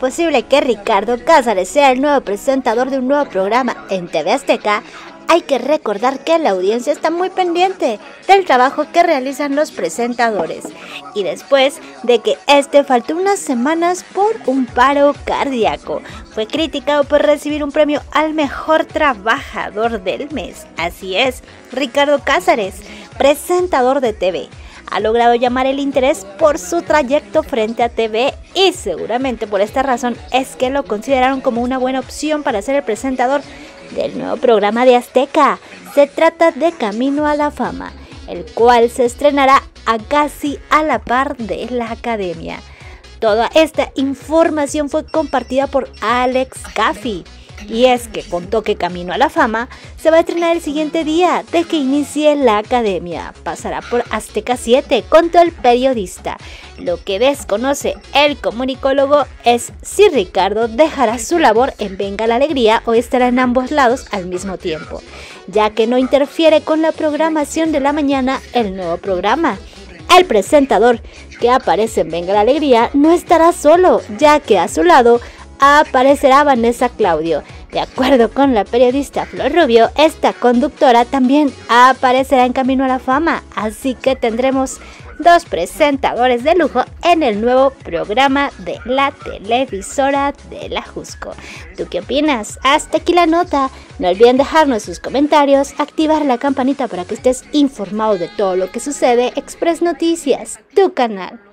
posible que Ricardo Cázares sea el nuevo presentador de un nuevo programa en TV Azteca, hay que recordar que la audiencia está muy pendiente del trabajo que realizan los presentadores. Y después de que este faltó unas semanas por un paro cardíaco, fue criticado por recibir un premio al mejor trabajador del mes. Así es, Ricardo Cázares, presentador de TV ha logrado llamar el interés por su trayecto frente a TV y seguramente por esta razón es que lo consideraron como una buena opción para ser el presentador del nuevo programa de Azteca. Se trata de Camino a la Fama, el cual se estrenará a casi a la par de la academia. Toda esta información fue compartida por Alex Caffey. Y es que contó que Camino a la Fama se va a estrenar el siguiente día de que inicie la academia. Pasará por Azteca 7, contó el periodista. Lo que desconoce el comunicólogo es si Ricardo dejará su labor en Venga la Alegría o estará en ambos lados al mismo tiempo, ya que no interfiere con la programación de la mañana el nuevo programa. El presentador que aparece en Venga la Alegría no estará solo, ya que a su lado aparecerá Vanessa Claudio. De acuerdo con la periodista Flor Rubio, esta conductora también aparecerá en Camino a la Fama, así que tendremos dos presentadores de lujo en el nuevo programa de la televisora de la Jusco. ¿Tú qué opinas? Hasta aquí la nota. No olviden dejarnos sus comentarios, activar la campanita para que estés informado de todo lo que sucede. Express Noticias, tu canal.